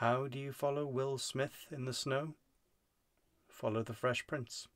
How do you follow Will Smith in the snow? Follow the Fresh prints.